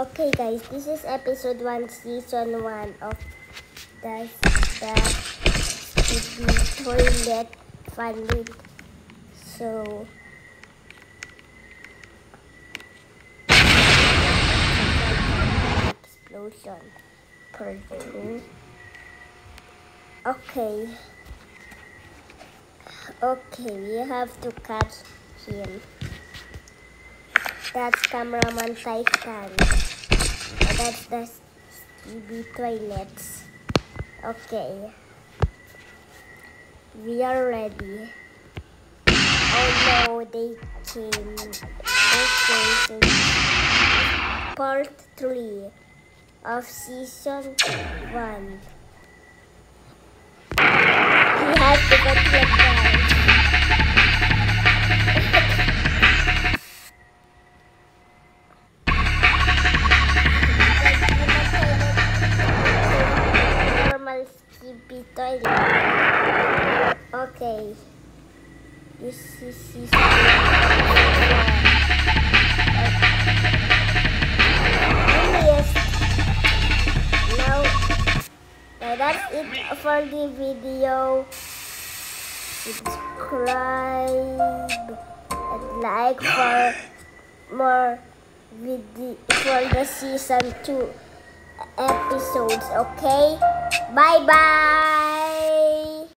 Okay guys, this is episode 1, season 1 of the, the, toilet funny. So, explosion per two. Okay. Okay, we have to catch him. That's cameraman Titan. That's the Skibidi toilets. Okay. We are ready. Oh no, they came. Okay, so part 3 of season 1. We have to go to the Okay. Yes. Now, now that's it for the video. Subscribe and like for more video for the season 2 episodes, okay? Bye bye!